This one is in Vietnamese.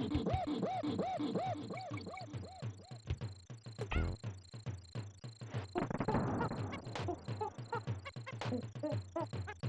Ha ha ha!